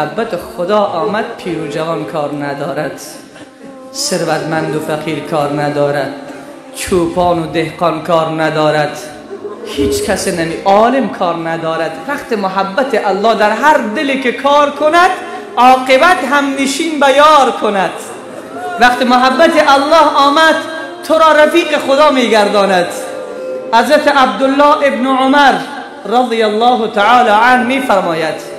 محبت خدا آمد پیر و جوان کار ندارد. ثروتمند و فقیر کار ندارد. چوپان و دهقان کار ندارد. هیچ کسی نمی عالم کار ندارد. وقت محبت الله در هر دلی که کار کند عاقبت هم نشین بیار کند. وقت محبت الله آمد تو را رفیق خدا میگرداند حضرت عبدالله ابن عمر رضی الله تعالی عنه میفرماید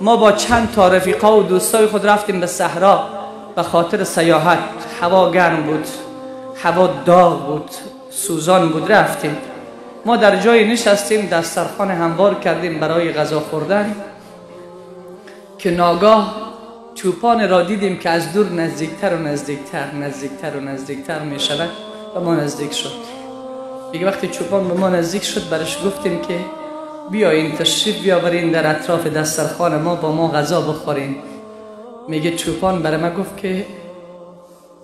ما با چند تا رفیقا و دوستای خود رفتیم به صحرا به خاطر سیاحت. هوا گرم بود هوا داغ بود سوزان بود رفتیم. ما در جای نشستیم دسترخوان هموار کردیم برای غذا خوردن که ناگاه چوپان را دیدیم که از دور نزدیکتر و نزدیکتر نزدیکتر و نزدیکتر می شود و ما نزدیک شد. دیگه وقتی چوپان به ما نزدیک شد برش گفتیم که بیاین تشریف بیاورین در اطراف دسترخوان ما با ما غذا بخورین. میگه چوپان برای ما گفت که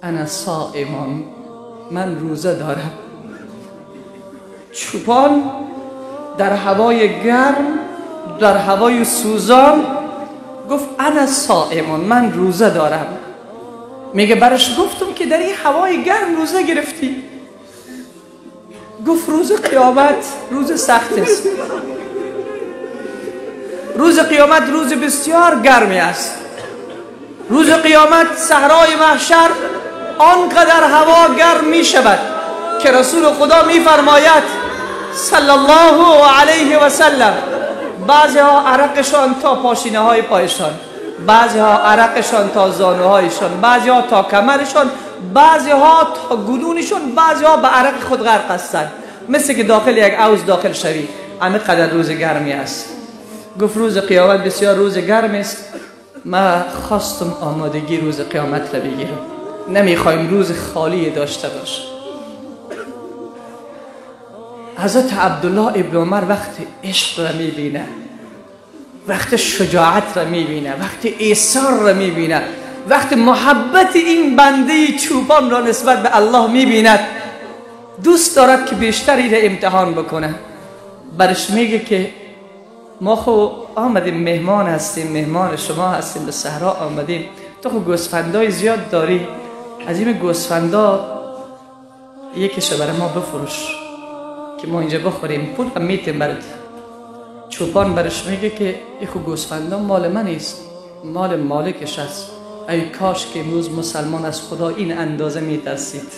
انا صائمان من روزه دارم. چوپان در هوای گرم در هوای سوزان گفت انا صائمان من روزه دارم. میگه برش گفتم که در این هوای گرم روزه گرفتی. گفت روز قیامت روز سخت است. روز قیامت روز بسیار گرمی است. روز قیامت صحرای محشر آنقدر هوا گرم می شود که رسول خدا می فرماید صلی الله علیه و سلم بعضی ها عرقشان تا پاشینه های پایشان بعضی ها عرقشان تا زانوهایشان بعضی ها تا کمرشان بعضی ها تا گلونشون بعضی ها به عرق خود غرق هستند. مثل که داخل یک عوض داخل شوی. همه قدر روز گرمی است. گفت روز قیامت بسیار روز گرم است. ما خواستم آمادگی روز قیامت را بگیرم. نمی‌خوایم روز خالی داشته باش حضرت عبدالله ابن عمر وقت عشق را می‌بینه وقت شجاعت را می‌بینه وقت ایثار را می‌بینه وقت محبت این بنده چوبان را نسبت به الله می‌بیند. دوست دارد که بیشتری را امتحان بکنه. برش میگه که ما خو آمدیم مهمان هستیم مهمان شما هستیم به صحرا آمدیم. تو خو گوسفندای زیاد داری. از این گوسفندا یکیشو برای ما بفروش که ما اینجا بخوریم. پول هم میتیم برد چوپان برش میگه که یک گوسفندا مال من نیست. مال مالکش است. ای کاش که امروز مسلمان از خدا این اندازه میترسید.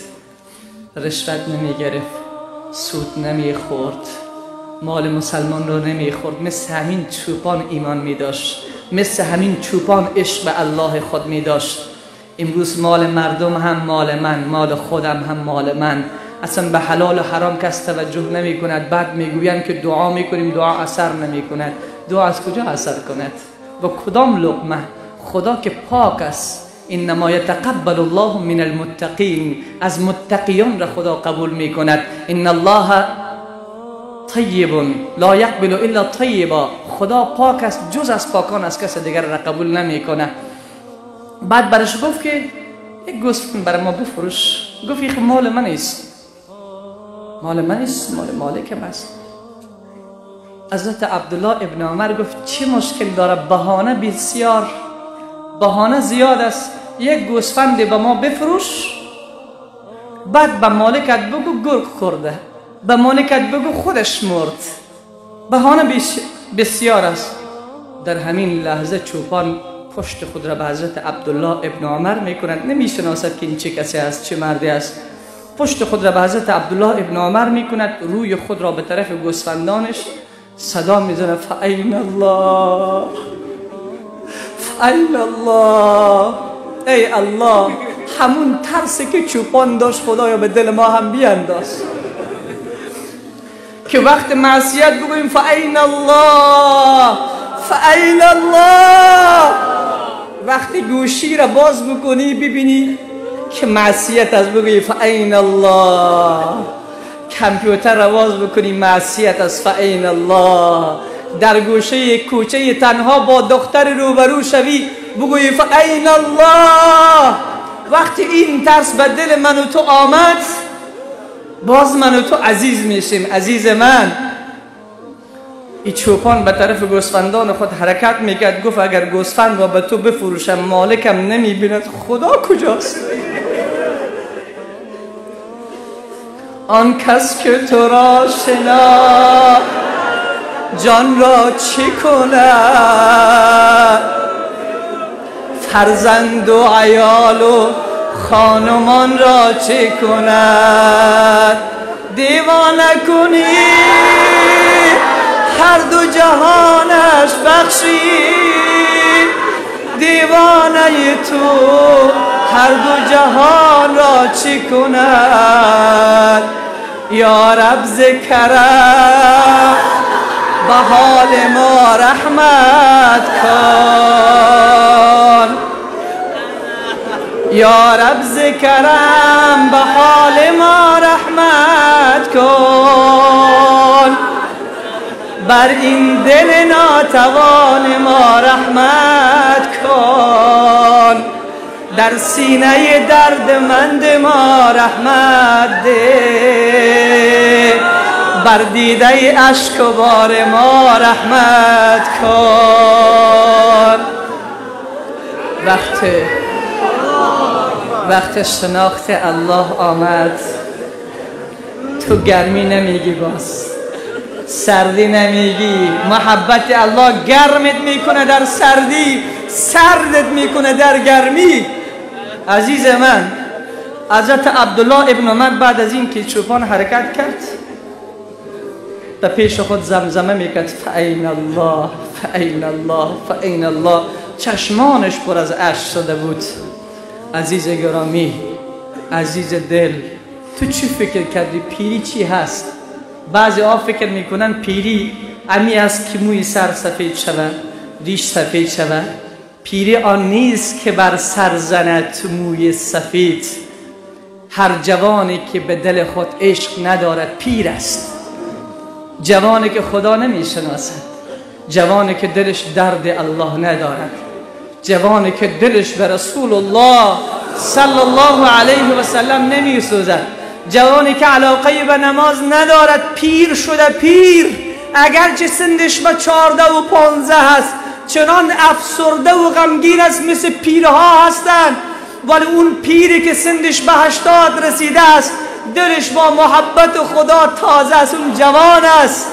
رشوت نمی‌گرفت. سود نمی‌خورد. مال مسلمان رو نمی‌خورد. مثل همین چوپان ایمان میداشت. مثل همین چوپان عشق به الله خود میداشت. امروز مال مردم هم مال من مال خودم هم مال من. اصلا به حلال و حرام کس توجه نمی کند بعد می‌گویند که دعا می‌کنیم دعا اثر نمی کند دعا از کجا اثر کند؟ و کدام لقمه؟ خدا که پاک است. انما یتقبل الله من المتقین. از متقیان را خدا قبول می کند ان الله طیب لا یقبل الا طیبا خدا پاک است جز از پاکان از کس دیگر را قبول نمی کنه بعد برش گفت که یک گوسفند برای ما بفروش. گفت یک مال من است. مال من است مال مالکم است. حضرت عبدالله ابن عمر گفت چه مشکل داره بهانه بسیار. بهانه زیاد است. یک گوسفند به ما بفروش. بعد به مالکت بگو گرگ خورده. به مالکت بگو خودش مرد. بهانه بسیار است در همین لحظه چوپان پشت خود را به حضرت عبدالله ابن عمر می‌کند. نمی‌شناسد که این چه کسی است چه مردی است. پشت خود را به حضرت عبدالله ابن عمر می‌کند. روی خود را به طرف گوسفندانش صدا می‌زنه فعین الله؟ فعین الله؟ ای الله همون ترسی که چوپان داشت خدایا به دل ما هم بیانداز. که وقت معصیت بگویم فعین الله؟ فعین الله؟ وقتی گوشی را باز بکنی ببینی که معصیت از بگوی فعین الله؟ کمپیوتر را باز بکنی معصیت از فعین الله؟ در گوشه کوچه تنها با دختر روبرو شوی بگوی فعین الله؟ وقتی این ترس به دل من و تو آمد باز من و تو عزیز میشیم عزیز من. این چوپان به طرف گوسفندان خود حرکت می‌کرد گفت اگر گوسفند را به تو بفروشم مالکم نمی‌بیند. خدا کجاست؟ آن کس که تو را شنا جان را چی کند؟ فرزند و عیال و خانمان را چه کند؟ دیوانه کنی؟ هر دو جهانش بخشی؟ دیوانه تو هر دو جهان را چی کند؟ یا رب ذکرم به حال ما رحمت کن. یا رب ذکرم به حال ما رحمت کن. بر این دل ناتوان ما رحمت کن. در سینه دردمند ما رحمت ده. بر دیده اشک و بار ما رحمت کن. وقت وقت شناخت الله آمد. تو گرمی نمیگی باز. سردی نمیگی. محبت الله گرمت می‌کنه در سردی سردت می‌کنه در گرمی. عزیز من حضرت عبدالله ابن عمر بعد از این که چوپان حرکت کرد به پیش خود زمزمه می‌کرد. فعین الله فعین الله فعین الله. چشمانش پر از عشق شده بود. عزیز گرامی عزیز دل تو چی فکر کردی؟ پیری چی هست؟ بعضی ها فکر می‌کنن پیری امی است که موی سر سفید شود ریش سفید شود. پیری آن نیست که بر سر زند موی سفید. هر جوانی که به دل خود عشق ندارد پیر است. جوانی که خدا نمی‌شناسد جوانی که دلش درد الله ندارد. جوانی که دلش به رسول الله صلی الله علیه و سلم نمی سوزد جوانی که علاقه به نماز ندارد پیر شده پیر. اگرچه سندش به چارده و پانزه هست چنان افسرده و غمگین است مثل پیرها هستند. ولی اون پیری که سندش به هشتاد رسیده است دلش با محبت خدا تازه است اون جوان است.